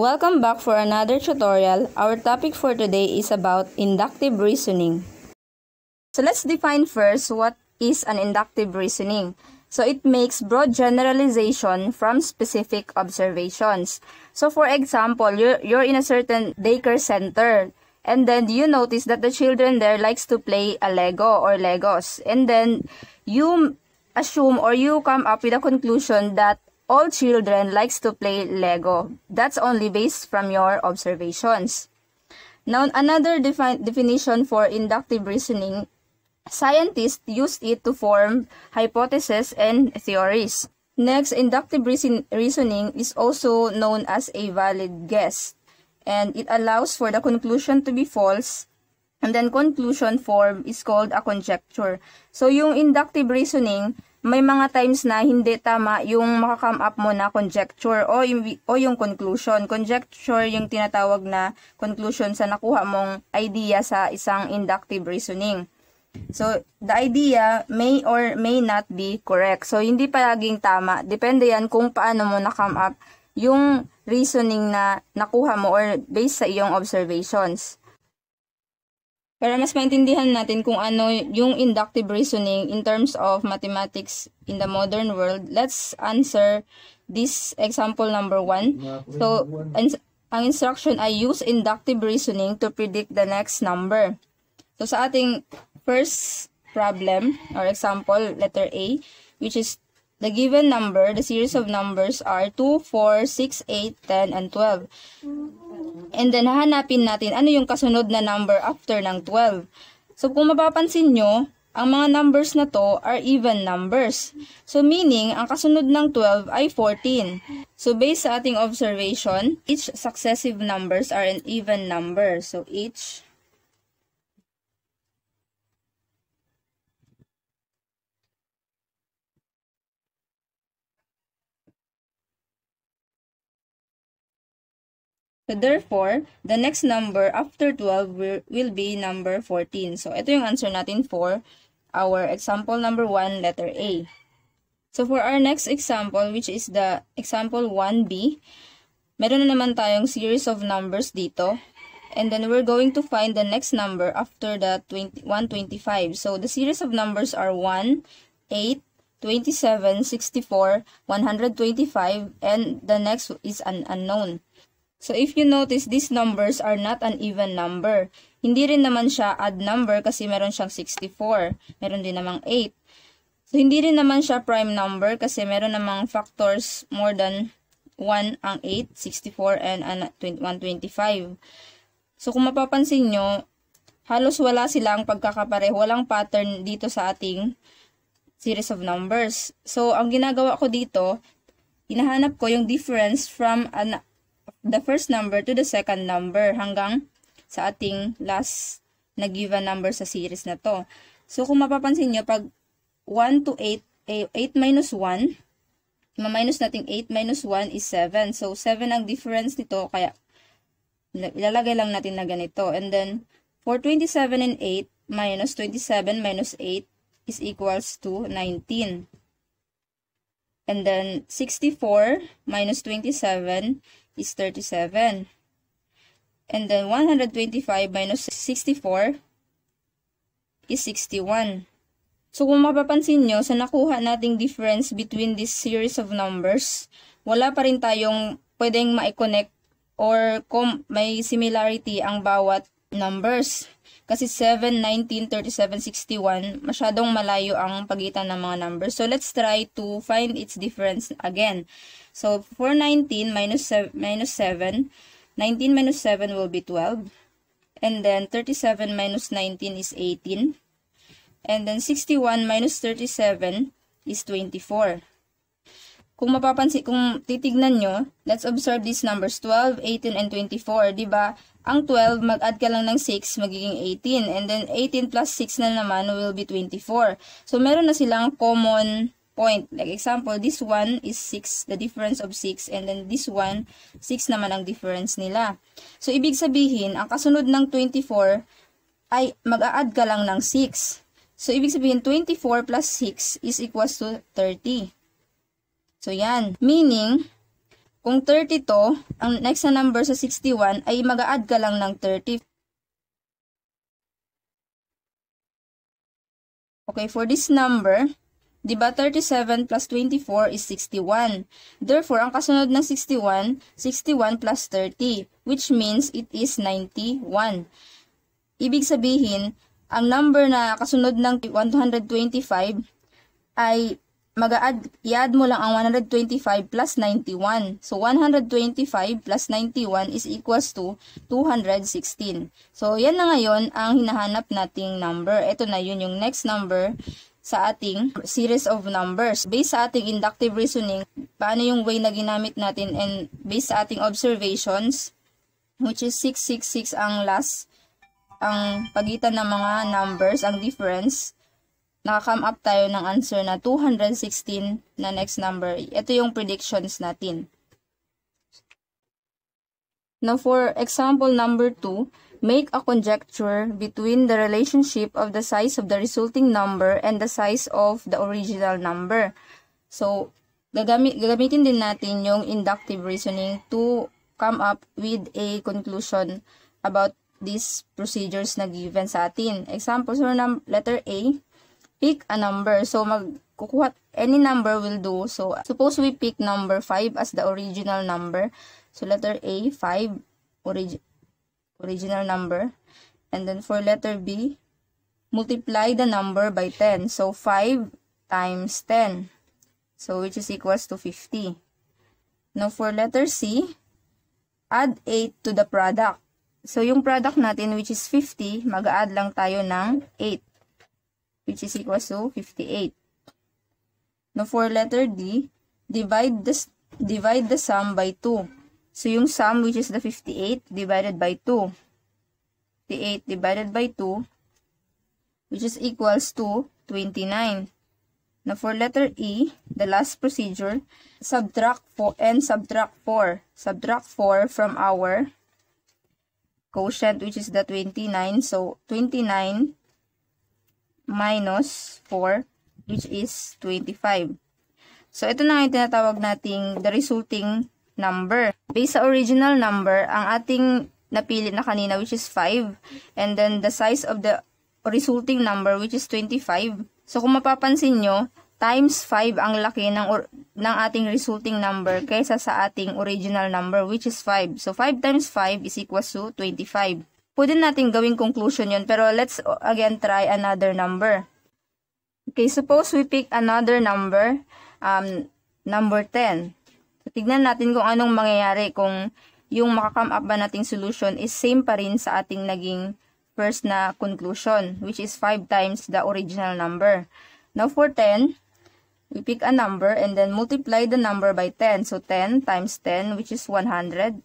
Welcome back for another tutorial. Our topic for today is about inductive reasoning. So let's define first what is an inductive reasoning. So it makes broad generalization from specific observations. So for example, you're, you're in a certain daycare center and then you notice that the children there likes to play a Lego or Legos. And then you assume or you come up with a conclusion that all children likes to play Lego. That's only based from your observations. Now, another defi definition for inductive reasoning, scientists use it to form hypotheses and theories. Next, inductive reason reasoning is also known as a valid guess, and it allows for the conclusion to be false And then conclusion form is called a conjecture. So yung inductive reasoning, may mga times na hindi tama yung makakome up mo na conjecture o yung, o yung conclusion. Conjecture yung tinatawag na conclusion sa nakuha mong idea sa isang inductive reasoning. So, the idea may or may not be correct. So, hindi palaging tama. Depende yan kung paano mo na-come up yung reasoning na nakuha mo or based sa iyong observations. Para mas maintindihan natin kung ano yung inductive reasoning in terms of mathematics in the modern world, let's answer this example number one. So, ang instruction ay use inductive reasoning to predict the next number. So, sa ating first problem or example, letter A, which is the given number, the series of numbers are 2, 4, 6, 8, 10, and 12. And then, hahanapin natin ano yung kasunod na number after ng 12. So, kung mapapansin nyo, ang mga numbers na to are even numbers. So, meaning, ang kasunod ng 12 ay 14. So, based sa ating observation, each successive numbers are an even number. So, each therefore, the next number after 12 will, will be number 14. So, ito yung answer natin for our example number 1, letter A. So, for our next example, which is the example 1B, meron na naman tayong series of numbers dito. And then, we're going to find the next number after the 20, 125. So, the series of numbers are 1, 8, 27, 64, 125, and the next is an unknown. So, if you notice, these numbers are not an even number. Hindi rin naman siya odd number kasi meron siyang 64. Meron din namang 8. So, hindi rin naman siya prime number kasi meron namang factors more than 1 ang 8, 64, and 125. So, kung mapapansin nyo, halos wala silang pagkakapareho. Walang pattern dito sa ating series of numbers. So, ang ginagawa ko dito, hinahanap ko yung difference from an the first number to the second number hanggang sa ating last na given number sa series na to. So, kung mapapansin nyo, pag 1 to 8, eh, 8 minus 1, ma-minus natin 8 minus 1 is 7. So, 7 ang difference nito, kaya ilalagay lang natin na ganito. And then, for 27 and 8, minus 27 minus 8 is equals to 19. And then, 64 minus 27 is 37. And then 125 minus 64 is 61. So kung mapapansin nyo, sa nakuha nating difference between this series of numbers, wala pa rin tayong pwedeng ma-connect or may similarity ang bawat numbers. Kasi 7, 19, 37, 61, masyadong malayo ang pagitan ng mga numbers. So, let's try to find its difference again. So, for 19 minus 7, minus 7, 19 minus 7 will be 12. And then, 37 minus 19 is 18. And then, 61 minus 37 is 24. Kung mapapansin, kung titignan nyo, let's observe these numbers, 12, 18, and 24. ba diba? Ang 12, mag-add ka lang ng 6, magiging 18. And then, 18 plus 6 na naman will be 24. So, meron na silang common point. Like example, this one is 6, the difference of 6. And then, this one, 6 naman ang difference nila. So, ibig sabihin, ang kasunod ng 24 ay mag-a-add ka lang ng 6. So, ibig sabihin, 24 plus 6 is equals to 30. So, yan. Meaning, kung 30 to, ang next na number sa 61 ay mag-add ka lang ng 30. Okay, for this number, di ba 37 plus 24 is 61. Therefore, ang kasunod ng 61, 61 plus 30, which means it is 91. Ibig sabihin, ang number na kasunod ng 125 ay mag-add, i-add mo lang ang 125 plus 91. So, 125 plus 91 is equals to 216. So, yan na ngayon ang hinahanap nating number. Ito na yun yung next number sa ating series of numbers. Based sa ating inductive reasoning, paano yung way na ginamit natin and based sa ating observations, which is 666 ang last, ang pagitan ng mga numbers, ang difference, nakakam up tayo ng answer na 216 na next number. Ito yung predictions natin. Now, for example number 2, make a conjecture between the relationship of the size of the resulting number and the size of the original number. So, gagamit, gagamitin din natin yung inductive reasoning to come up with a conclusion about these procedures na given sa atin. Example, so letter A, pick a number. So, magkukuha, any number will do. So, suppose we pick number 5 as the original number. So, letter A, 5, orig original number. And then for letter B, multiply the number by 10. So, 5 times 10. So, which is equals to 50. Now, for letter C, add 8 to the product. So, yung product natin, which is 50, mag-add lang tayo ng 8 which is equals to 58. Now, for letter D, divide the, divide the sum by 2. So, yung sum, which is the 58, divided by 2. 58 divided by 2, which is equals to 29. Now, for letter E, the last procedure, subtract 4 and subtract 4. Subtract 4 from our quotient, which is the 29. So, 29 minus 4, which is 25. So, ito na yung tinatawag nating the resulting number. Based sa original number, ang ating napili na kanina, which is 5, and then the size of the resulting number, which is 25. So, kung mapapansin nyo, times 5 ang laki ng, ng ating resulting number kaysa sa ating original number, which is 5. So, 5 times 5 is equals to 25. Pwede natin gawing conclusion yun, pero let's again try another number. Okay, suppose we pick another number, um, number 10. So, tignan natin kung anong mangyayari kung yung makakam up ba nating solution is same pa rin sa ating naging first na conclusion, which is 5 times the original number. Now, for 10, we pick a number and then multiply the number by 10. So, 10 times 10, which is 100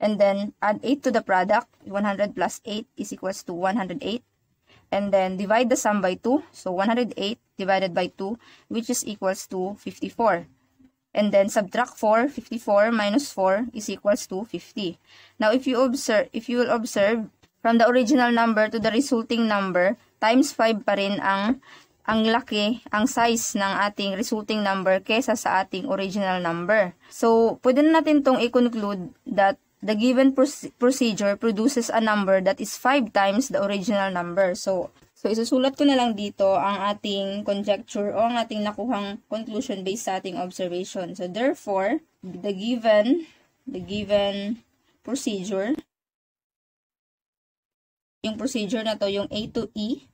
and then add 8 to the product. 100 plus 8 is equals to 108. And then divide the sum by 2. So 108 divided by 2, which is equals to 54. And then subtract 4, 54 minus 4 is equals to 50. Now if you observe, if you will observe, from the original number to the resulting number, times 5 pa rin ang ang laki, ang size ng ating resulting number kesa sa ating original number. So, pwede na natin tong i-conclude that the given procedure produces a number that is 5 times the original number. So, so isusulat ko na lang dito ang ating conjecture o ang ating nakuhang conclusion based sa ating observation. So, therefore, the given, the given procedure, yung procedure na to, yung A to E,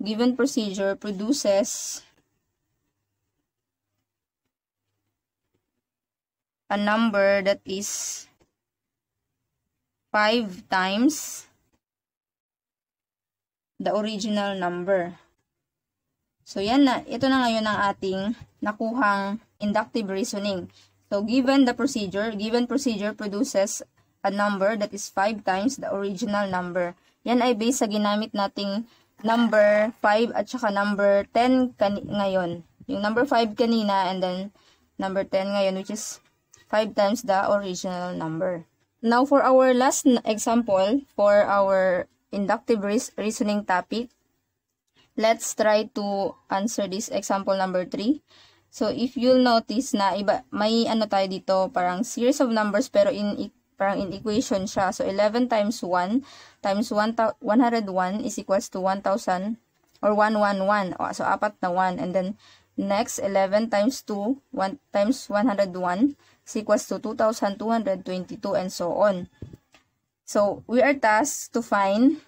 given procedure produces a number that is 5 times the original number. So, yan na. Ito na ngayon ang ating nakuhang inductive reasoning. So, given the procedure, given procedure produces a number that is 5 times the original number. Yan ay based sa ginamit nating number 5 at saka number 10 ngayon. Yung number 5 kanina and then number 10 ngayon which is 5 times the original number. Now, for our last example, for our inductive reasoning topic, let's try to answer this example number 3. So, if you'll notice na iba, may ano tayo dito, parang series of numbers pero in e, parang in equation siya. So, 11 times 1 times 1, 101 is equals to 1,000 or 111. So, apat na 1. And then, next, 11 times 2 1 times 101 is equals to 2,222 and so on. So, we are tasked to find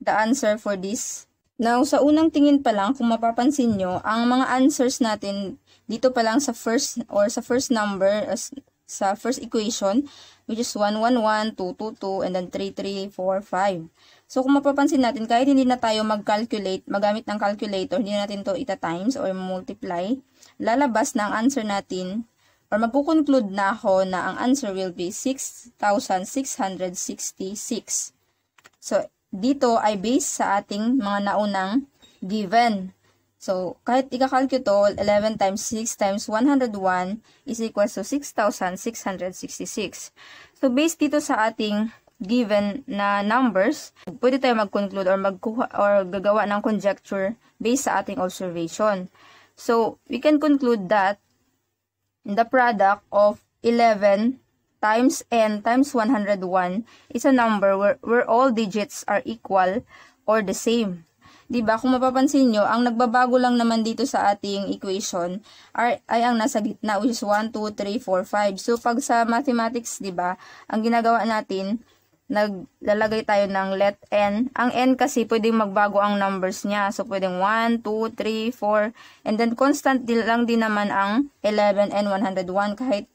the answer for this Now, sa unang tingin pa lang, kung mapapansin nyo, ang mga answers natin dito pa lang sa first or sa first number, as, sa first equation, which is 111, 222, and then 3345. So, kung mapapansin natin, kahit hindi na tayo mag-calculate, magamit ng calculator, hindi natin to ita-times or multiply, lalabas na ang answer natin, or magkukonclude na ako na ang answer will be 6,666. So, dito ay based sa ating mga naunang given. So, kahit ikakalculate to, 11 times 6 times 101 is equals to 6,666. So, based dito sa ating given na numbers, pwede tayo mag-conclude or, magkuha, or gagawa ng conjecture based sa ating observation. So, we can conclude that the product of 11 times n times 101 is a number where, where all digits are equal or the same. 'Di ba? Kung mapapansin nyo, ang nagbabago lang naman dito sa ating equation ay, ay ang nasa gitna which is 1 2 3 4 5. So pag sa mathematics, 'di ba, ang ginagawa natin naglalagay tayo ng let n. Ang n kasi pwedeng magbago ang numbers niya. So, pwedeng 1, 2, 3, 4. And then, constant lang din naman ang 11 and 101 kahit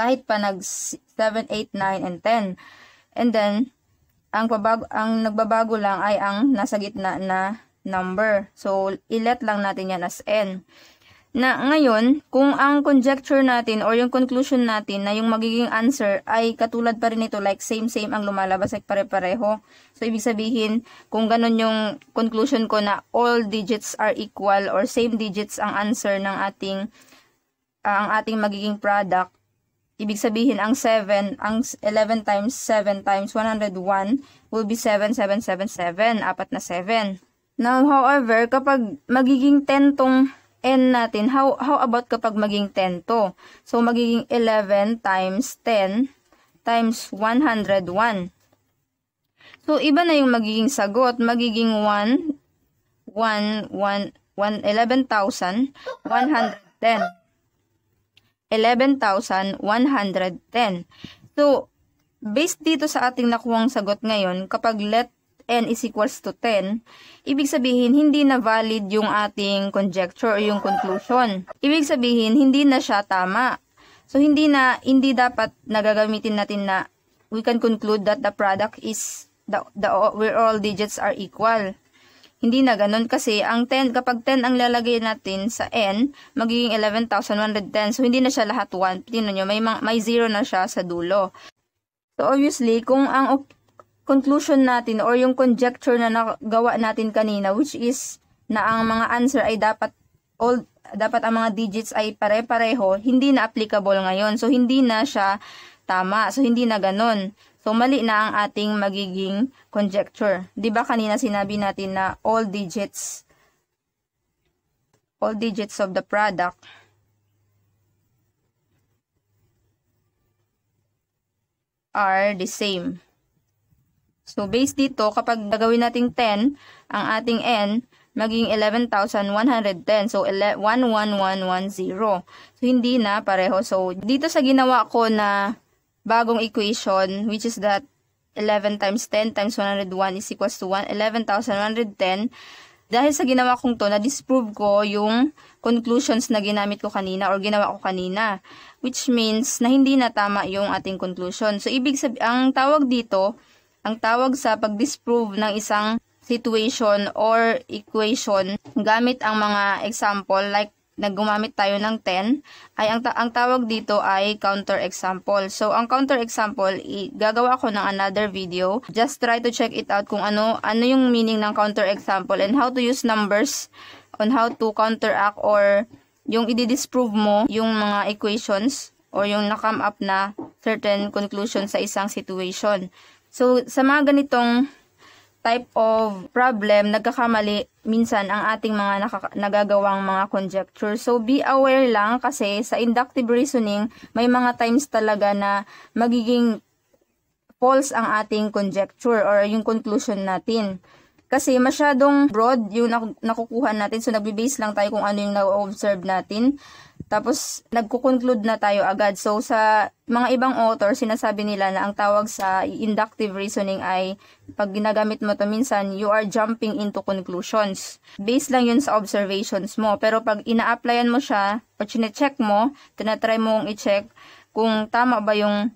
kahit pa nag 7, 8, 9, and 10. And then, ang, pabago, ang nagbabago lang ay ang nasa gitna na number. So, ilet lang natin yan as n. Na ngayon, kung ang conjecture natin or yung conclusion natin na yung magiging answer ay katulad pa rin ito, like same-same ang lumalabas, like pare-pareho. So, ibig sabihin, kung ganun yung conclusion ko na all digits are equal or same digits ang answer ng ating uh, ang ating magiging product, Ibig sabihin, ang 7, ang 11 times 7 times 101 will be 7777, apat na 7. Now, however, kapag magiging 10 tong n natin, how, how about kapag maging 10 to? So, magiging 11 times 10 times 101. So, iba na yung magiging sagot. Magiging 1, 1, 1, 1 11,110. 11,110. So, based dito sa ating nakuhang sagot ngayon, kapag let n is equals to 10, ibig sabihin hindi na valid yung ating conjecture o yung conclusion. Ibig sabihin hindi na siya tama. So hindi na hindi dapat nagagamitin natin na we can conclude that the product is the, the where all digits are equal. Hindi na ganun kasi ang 10, kapag 10 ang lalagay natin sa n, magiging 11,110. So, hindi na siya lahat 1. Tingnan nyo, may, may 0 na siya sa dulo. So, obviously, kung ang conclusion natin or yung conjecture na nagawa natin kanina, which is na ang mga answer ay dapat all dapat ang mga digits ay pare-pareho, hindi na applicable ngayon. So, hindi na siya tama. So, hindi na ganun. So, mali na ang ating magiging conjecture. ba diba kanina sinabi natin na all digits, all digits of the product are the same. So, based dito, kapag gagawin natin 10, ang ating n, maging 11,110. So, 11110. So, hindi na pareho. So, dito sa ginawa ko na bagong equation, which is that 11 times 10 times 101 is equals to 1, 11,110. Dahil sa ginawa kong to, na-disprove ko yung conclusions na ginamit ko kanina or ginawa ko kanina. Which means na hindi na tama yung ating conclusion. So, ibig sabihin, ang tawag dito, ang tawag sa pag-disprove ng isang situation or equation gamit ang mga example like na gumamit tayo ng 10, ay ang, ta- ang tawag dito ay counter example. So, ang counter example, gagawa ko ng another video. Just try to check it out kung ano, ano yung meaning ng counter example and how to use numbers on how to counteract or yung i-disprove mo yung mga equations or yung na-come up na certain conclusion sa isang situation. So, sa mga ganitong type of problem, nagkakamali minsan ang ating mga nagagawang mga conjecture. So, be aware lang kasi sa inductive reasoning, may mga times talaga na magiging false ang ating conjecture or yung conclusion natin. Kasi masyadong broad yung nak- nakukuha natin. So, nagbe-base lang tayo kung ano yung na-observe natin. Tapos, nagko-conclude na tayo agad. So, sa mga ibang author, sinasabi nila na ang tawag sa inductive reasoning ay pag ginagamit mo to minsan, you are jumping into conclusions. Based lang yun sa observations mo. Pero pag ina-applyan mo siya, pag check mo, tinatry mong i-check kung tama ba yung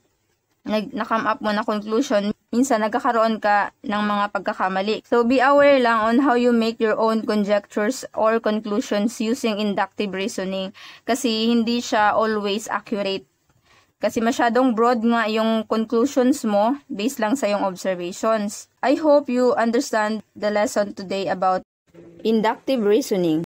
nag na-come up mo na conclusion, minsan nagkakaroon ka ng mga pagkakamali. So, be aware lang on how you make your own conjectures or conclusions using inductive reasoning. Kasi hindi siya always accurate. Kasi masyadong broad nga yung conclusions mo based lang sa yung observations. I hope you understand the lesson today about inductive reasoning.